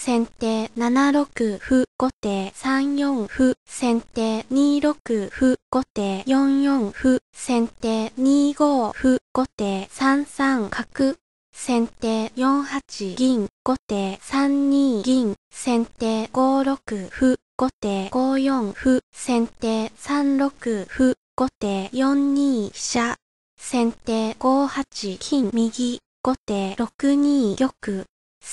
先手7六歩後手3四歩先手2六歩後手4四歩先手2五歩後手3三角先手4八銀後手3二銀先手5六歩後手5四歩先手3六歩後手4二飛車先手5八金右後手6二玉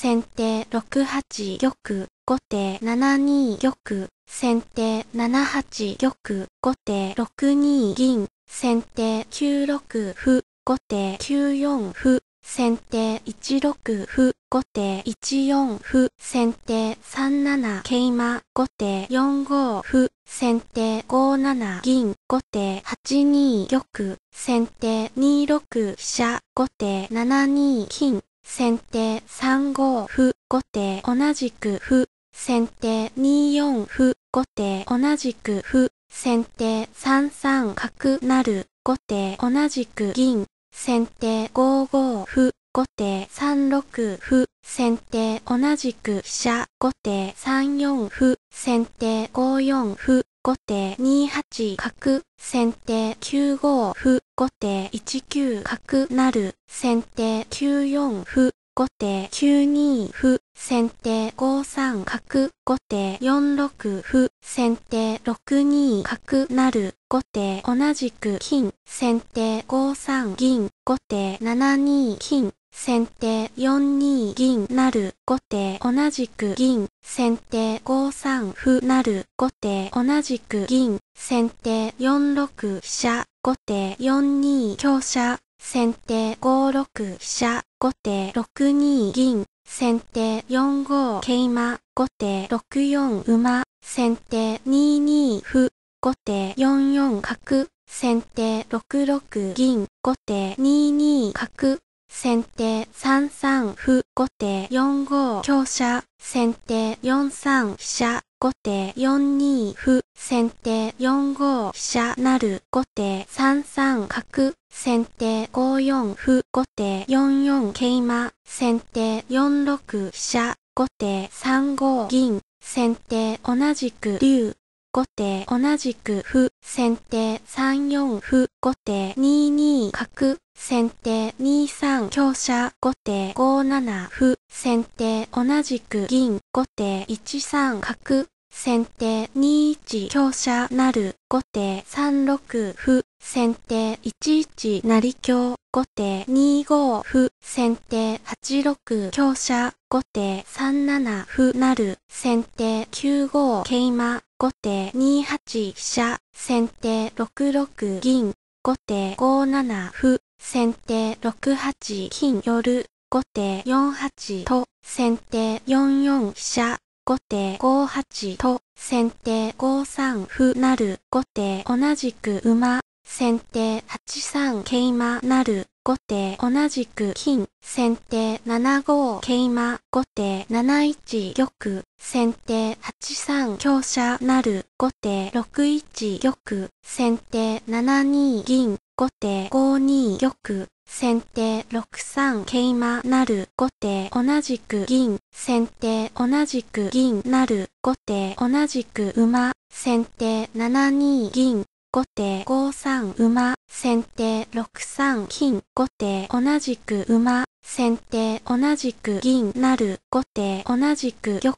先手6八玉後手7二玉先手7八玉後手6二銀先手9六歩後手9四歩先手1六歩後手1四歩先手3七桂馬後手4五歩先手5七銀後手8二玉先手2六飛車後手7二金先手3五歩後手。同じく歩先手。2四歩後手。同じく歩先手3三角成後手。同じく銀。先手5五歩後手。3六歩。先手同じく飛車。後手。3四歩。先手5四歩。後手2八角先手9五歩後手1九角成先手9四歩後手9二歩先手5三角後手4六歩先手6二角成後手同じく金先手5三銀後手7二金先手4二銀成後手同じく銀。先手5三歩成後手同じく銀。先手4六飛車後手4二香車。先手5六飛車後手6二銀。先手4五桂馬後手6四馬。先手2二歩後手4四角。先手6六銀後手2二角。先手3三歩後手4五。香車先手4三飛車。後手4二歩先手4五飛車成後手3三角。先手5四歩後手4四桂馬。先手4六飛車。後手3五銀。先手同じく竜。後手同じく歩先手3四歩後手2二角先手2三香車後手5七歩先手同じく銀後手1三角先手2一香車成後手3六歩先手1一成香後手2五歩先手8六香車後手3七歩成先手9五桂馬後手2八飛車先手6六銀後手5七歩先手6八金寄後手4八と先手4四飛車後手5八と先手5三歩成後手同じく馬先手8三桂馬成後手同じく金先手7五桂馬後手7一玉先手8三香車成後手6一玉先手7二銀後手5二玉先手6三桂馬成後手同じく銀先手同じく銀成後手同じく馬先手7二銀後手5三馬先手6三金後手同じく馬先手同じく銀成後手同じく玉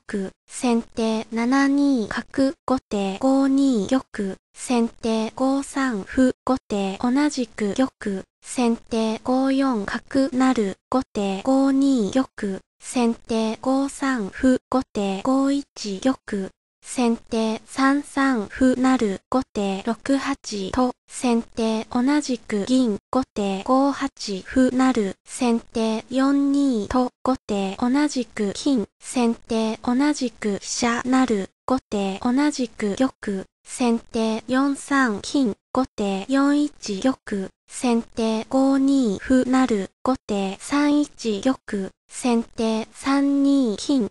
先手7二角後手5二玉先手5三歩後手同じく玉先手5四角成後手5二玉先手5三歩後手5一玉先手3三歩成後手6八と先手同じく銀後手5八歩成先手4二と後手同じく金先手同じく飛車成後手同じく玉先手4三金後手4一玉先手5二歩成後手3一玉先手3二金